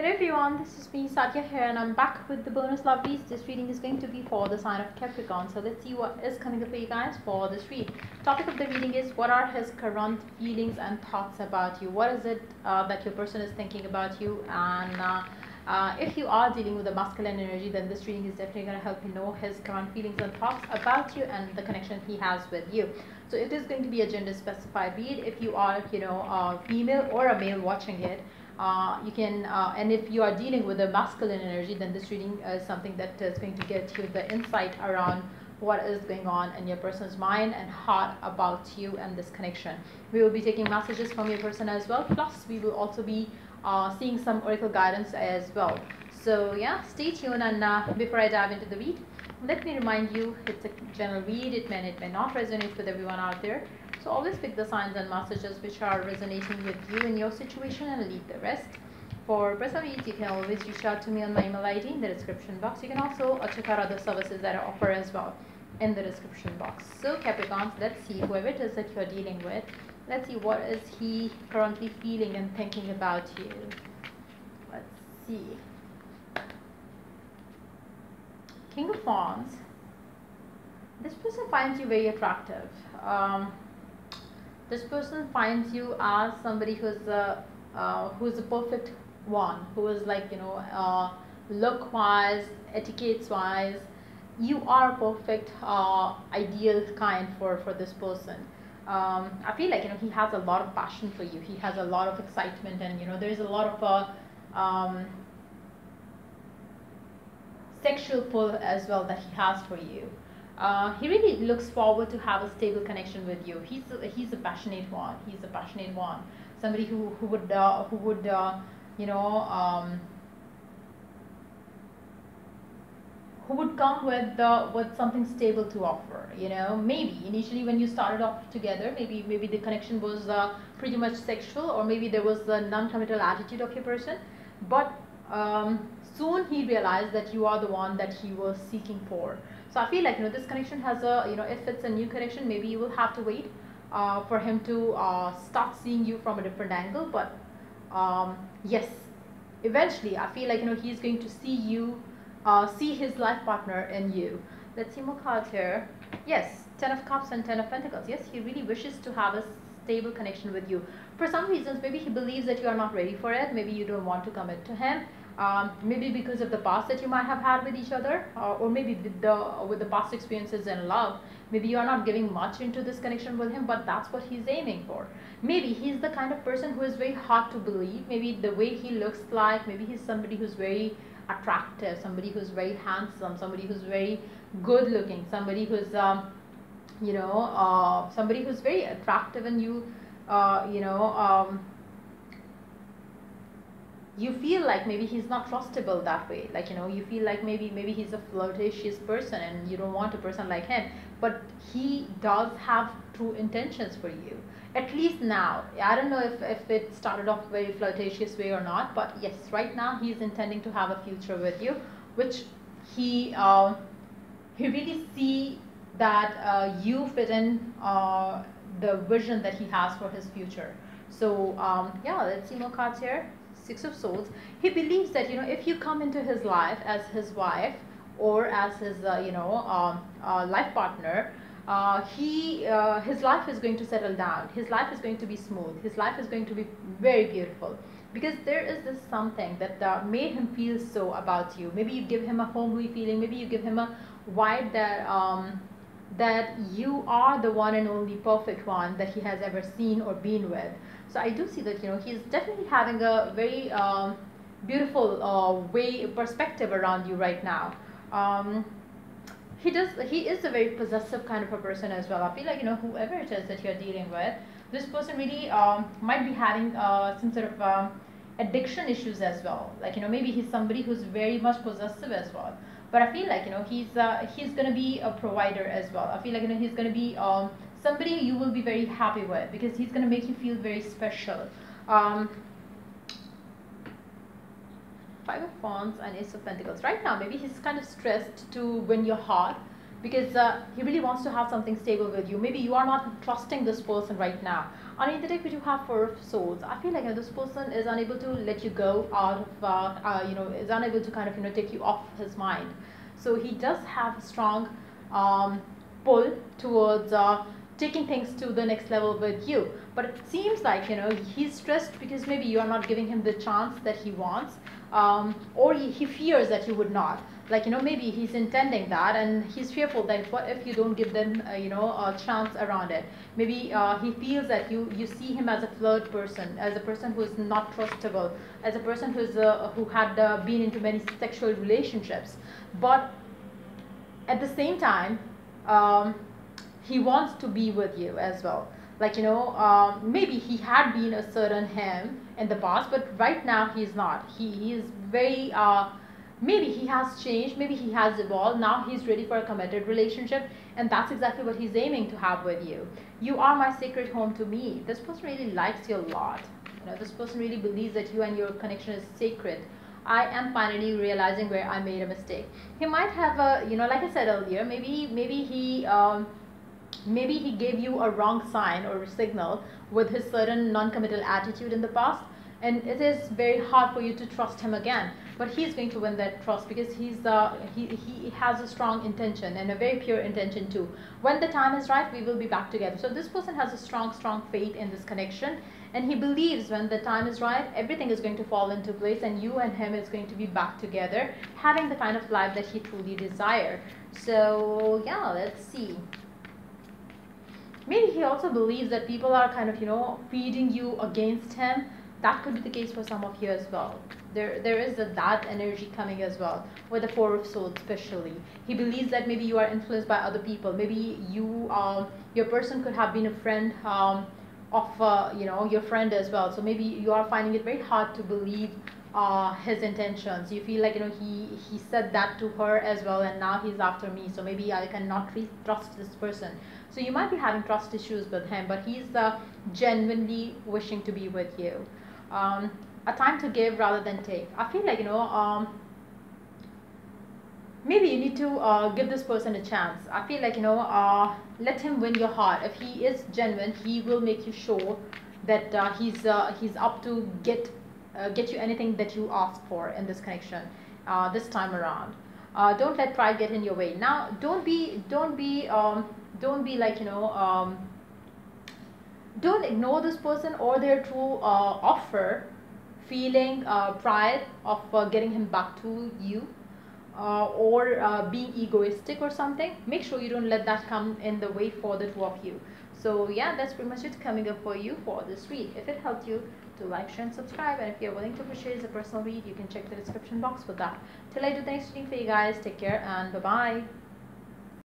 Hello everyone, this is me Sadia here and I'm back with the bonus lovelies. This reading is going to be for the sign of Capricorn. So let's see what is coming up for you guys for this read. Topic of the reading is what are his current feelings and thoughts about you? What is it uh, that your person is thinking about you? And uh, uh, if you are dealing with a masculine energy, then this reading is definitely going to help you know his current feelings and thoughts about you and the connection he has with you. So it is going to be a gender specified read. If you are, you know, a female or a male watching it, uh, you can, uh, and if you are dealing with a masculine energy, then this reading is something that is going to get you the insight around what is going on in your person's mind and heart about you and this connection. We will be taking messages from your person as well. Plus, we will also be uh, seeing some oracle guidance as well. So yeah, stay tuned. And uh, before I dive into the read, let me remind you, it's a general read. It may, it may not resonate with everyone out there. So always pick the signs and messages which are resonating with you in your situation and leave the rest. For personal needs, you can always reach out to me on my email ID in the description box. You can also check out other services that I offer as well in the description box. So Capricorns, let's see whoever it is that you're dealing with. Let's see what is he currently feeling and thinking about you. Let's see. King of Wands. This person finds you very attractive. Um, this person finds you as somebody who's a uh, who's a perfect one who is like you know uh, look wise etiquette wise you are a perfect uh, ideal kind for for this person. Um, I feel like you know he has a lot of passion for you. He has a lot of excitement and you know there's a lot of uh, um, sexual pull as well that he has for you uh, he really looks forward to have a stable connection with you. He's a, he's a passionate one. He's a passionate one. Somebody who who would uh, who would uh, you know um, who would come with uh, with something stable to offer. You know, maybe initially when you started off together, maybe maybe the connection was uh, pretty much sexual, or maybe there was a non-committal attitude of your person, but um, soon he realized that you are the one that he was seeking for. So I feel like you know this connection has a you know if it's a new connection, maybe you will have to wait uh, for him to uh, start seeing you from a different angle. But um, yes, eventually I feel like you know he's going to see you, uh, see his life partner in you. Let's see more cards here. Yes, Ten of Cups and Ten of Pentacles. Yes, he really wishes to have a stable connection with you. For some reasons, maybe he believes that you are not ready for it. Maybe you don't want to commit to him um, maybe because of the past that you might have had with each other uh, or maybe with the with the past experiences in love maybe you are not giving much into this connection with him but that's what he's aiming for. Maybe he's the kind of person who is very hard to believe. Maybe the way he looks like maybe he's somebody who's very attractive somebody who's very handsome somebody who's very good looking somebody who's um, you know uh, somebody who's very attractive and you uh, you know um, you feel like maybe he's not trustable that way. Like you know you feel like maybe maybe he's a flirtatious person and you don't want a person like him. But he does have true intentions for you. At least now. I don't know if, if it started off very flirtatious way or not but yes right now he's intending to have a future with you which he uh, he really see that uh, you fit in uh, the vision that he has for his future. So um, yeah let's see more cards here Six of Swords, he believes that, you know, if you come into his life as his wife or as his, uh, you know, um, uh, life partner, uh, he, uh, his life is going to settle down. His life is going to be smooth. His life is going to be very beautiful. Because there is this something that uh, made him feel so about you. Maybe you give him a homely feeling. Maybe you give him a vibe that um, that you are the one and only perfect one that he has ever seen or been with. So I do see that you know he's definitely having a very um, beautiful uh, way perspective around you right now. Um, he does he is a very possessive kind of a person as well. I feel like you know whoever it is that you're dealing with, this person really um, might be having uh, some sort of um, addiction issues as well. Like you know maybe he's somebody who's very much possessive as well. But I feel like you know he's uh, he's gonna be a provider as well. I feel like you know he's gonna be um, somebody you will be very happy with because he's going to make you feel very special. Um, Five of Wands and Ace of Pentacles. Right now, maybe he's kind of stressed to win your heart because uh, he really wants to have something stable with you. Maybe you are not trusting this person right now. underneath the deck we do have four of swords i feel like you know, this person is unable to let you go out of uh, uh, you know is unable to kind of you know take you off his mind so he does have a strong um, pull towards uh, taking things to the next level with you. But it seems like you know he's stressed because maybe you are not giving him the chance that he wants um, or he, he fears that you would not. Like you know maybe he's intending that and he's fearful that what if you don't give them uh, you know a chance around it? Maybe uh, he feels that you you see him as a flirt person as a person who is not trustable as a person who's uh, who had uh, been into many sexual relationships. But at the same time um, he wants to be with you as well. Like you know um, maybe he had been a certain him in the past but right now he's not. He, he is very uh, maybe he has changed maybe he has evolved. Now he's ready for a committed relationship and that's exactly what he's aiming to have with you. You are my sacred home to me. This person really likes you a lot. You know this person really believes that you and your connection is sacred. I am finally realizing where I made a mistake. He might have a, you know, like I said earlier, maybe maybe he um, maybe he gave you a wrong sign or signal with his certain non-committal attitude in the past and it is very hard for you to trust him again. But he's going to win that trust because he's uh, he, he has a strong intention and a very pure intention too. When the time is right we will be back together. So this person has a strong strong faith in this connection and he believes when the time is right everything is going to fall into place and you and him is going to be back together having the kind of life that he truly desire. So yeah let's see maybe he also believes that people are kind of you know feeding you against him. That could be the case for some of you as well. There there is a, that energy coming as well with the four of swords especially. He believes that maybe you are influenced by other people. Maybe you um your person could have been a friend um of uh, you know your friend as well. So maybe you are finding it very hard to believe uh, his intentions you feel like you know he he said that to her as well and now he's after me so maybe i cannot trust this person so you might be having trust issues with him but he's uh, genuinely wishing to be with you um, a time to give rather than take. I feel like, you know, um, maybe you need to uh, give this person a chance. I feel like, you know, uh, let him win your heart. If he is genuine, he will make you sure that uh, he's, uh, he's up to get, get you anything that you ask for in this connection uh, this time around. don't let pride get in your way. Now, don't be, don't be, um, don't be like, you know, um, don't ignore this person or their true uh, offer feeling uh, pride of uh, getting him back to you uh, or uh, being egoistic or something make sure you don't let that come in the way for the two of you so yeah that's pretty much it coming up for you for this read. If it helped you to like share and subscribe. And if you're willing to purchase a personal read you can check the description box for that. Till i do the next reading for you guys take care and bye bye